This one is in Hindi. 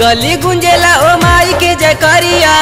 गली गुंजेला ओ माई के जकरिया